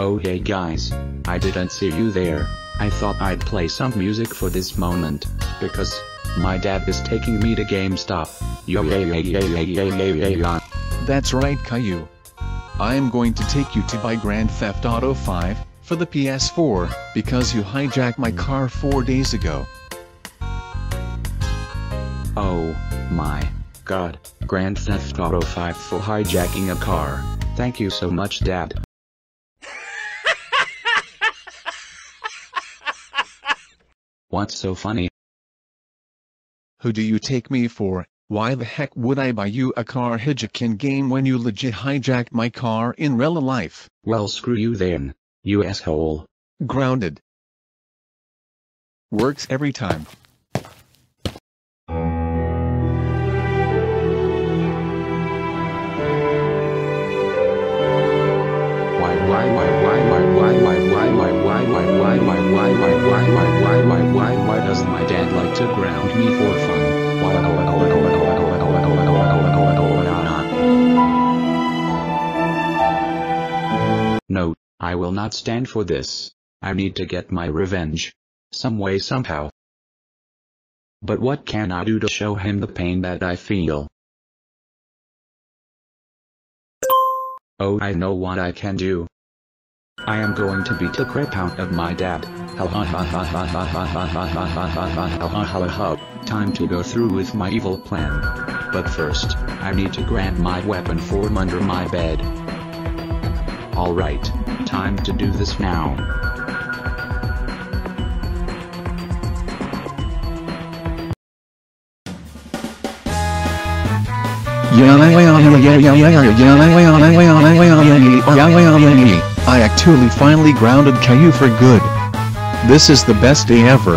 Oh hey guys. I didn't see you there. I thought I'd play some music for this moment, because my dad is taking me to GameStop. Yo yeah yeah yeah yeah yeah yeah yeah. That's right Caillou. I am going to take you to buy Grand Theft Auto 5 for the PS4 because you hijacked my car 4 days ago. Oh my god, Grand Theft Auto 5 for hijacking a car. Thank you so much dad. What's so funny? Who do you take me for? Why the heck would I buy you a car hijacking game when you legit hijacked my car in real life? Well screw you then, you asshole. Grounded. Works every time. My like to ground me for fun? No, I will not stand for this. I need to get my revenge. Some way somehow. But what can I do to show him the pain that I feel? Oh I know what I can do. I am going to beat the crap out of my dad. Time to go through with my evil plan. But first, I need to grab my weapon from under my bed. Alright, time to do this now. I actually finally grounded Caillou for good. This is the best day ever.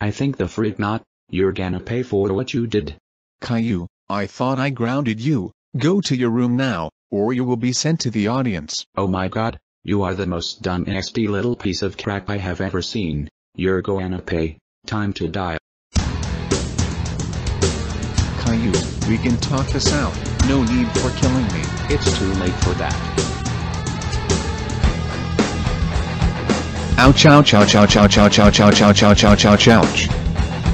I think the freak not, you're gonna pay for what you did. Caillou, I thought I grounded you. Go to your room now, or you will be sent to the audience. Oh my god, you are the most dumb nasty little piece of crap I have ever seen. You're gonna pay. Time to die. We can talk this out. No need for killing me. It's too late for that. Ouch ouch ouch ouch ouch ouch ouch ouch ouch ouch ouch ouch ouch.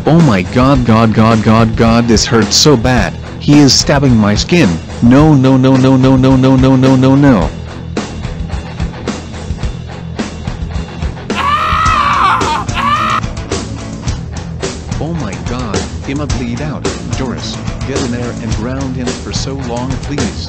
Oh my god god god god god this hurts so bad. He is stabbing my skin. No no no no no no no no no no no. Oh my god, I'ma bleed out. Doris, get in there and ground him for so long please.